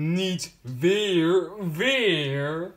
Niet weer, weer.